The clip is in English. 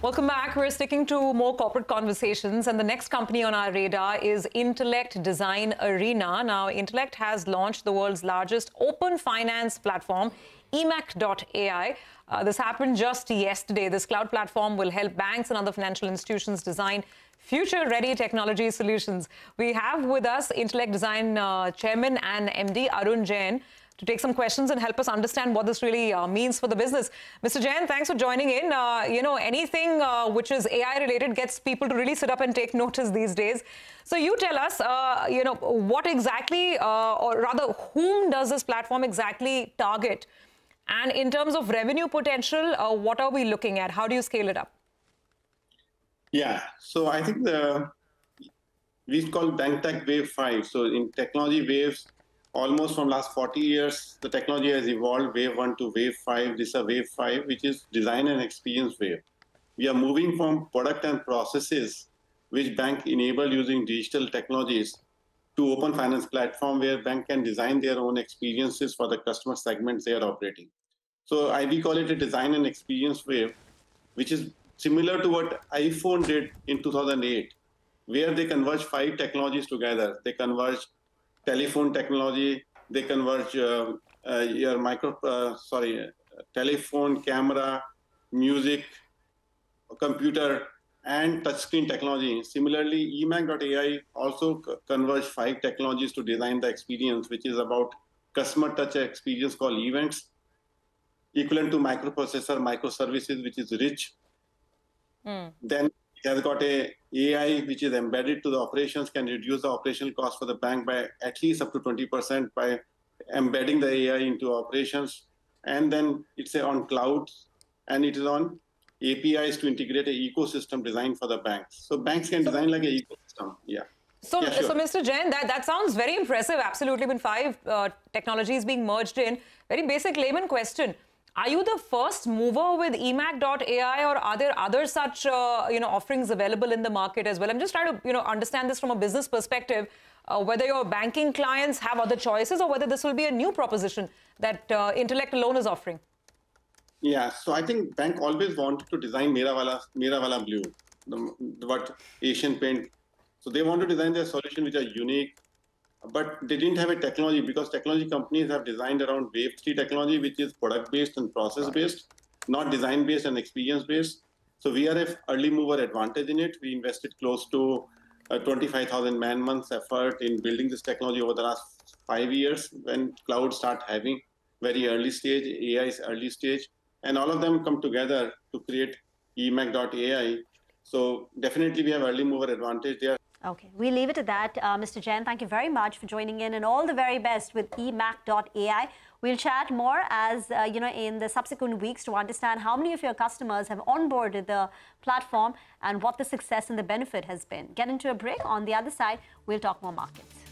Welcome back. We're sticking to more corporate conversations, and the next company on our radar is Intellect Design Arena. Now, Intellect has launched the world's largest open finance platform, eMACH.ai. Uh, this happened just yesterday. This cloud platform will help banks and other financial institutions design future-ready technology solutions. We have with us Intellect Design uh, Chairman and MD Arun Jain to take some questions and help us understand what this really uh, means for the business. Mr. Jain, thanks for joining in. Uh, you know, anything uh, which is AI related gets people to really sit up and take notice these days. So you tell us, uh, you know, what exactly, uh, or rather, whom does this platform exactly target? And in terms of revenue potential, uh, what are we looking at? How do you scale it up? Yeah, so I think the we call Bank Tech Wave 5. So in technology waves, almost from last 40 years, the technology has evolved wave one to wave five. This is a wave five, which is design and experience wave. We are moving from product and processes, which bank enable using digital technologies, to open finance platform where bank can design their own experiences for the customer segments they are operating. So I, we call it a design and experience wave, which is similar to what iPhone did in 2008, where they converge five technologies together. They converge telephone technology, they converge uh, uh, your micro, uh, sorry, telephone, camera, music, computer, and touchscreen technology. Similarly, eMACH.ai also converge five technologies to design the experience, which is about customer touch experience called events, equivalent to microprocessor, microservices, which is rich. Mm. Then it has got a AI which is embedded to the operations can reduce the operational cost for the bank by at least up to 20% by embedding the AI into operations. And then it's on clouds and it is on APIs to integrate an ecosystem designed for the banks. So banks can design like an ecosystem. Yeah. So, yeah, sure. so Mr. Jain, that, that sounds very impressive. Absolutely, been five uh, technologies being merged in. Very basic layman question. Are you the first mover with eMACH.ai or are there other such uh, you know, offerings available in the market as well? I'm just trying to you know, understand this from a business perspective, uh, whether your banking clients have other choices or whether this will be a new proposition that uh, Intellect alone is offering. Yeah, so I think bank always wanted to design Mera Wala, Blue, the, what Asian Paint. So they want to design their solution which are unique, but they didn't have a technology because technology companies have designed around wave 3 technology which is product based and process based not design based and experience based so we are a early mover advantage in it. We invested close to uh, 25000 man months effort in building this technology over the last 5 years when cloud start having very early stage ai is early stage and all of them come together to create eMACH.ai so definitely we have early mover advantage there Okay, we leave it at that. Uh, Mr. Jain, thank you very much for joining in and all the very best with eMACH.ai. We'll chat more as, uh, you know, in the subsequent weeks to understand how many of your customers have onboarded the platform and what the success and the benefit has been. Get into a break. On the other side, we'll talk more markets.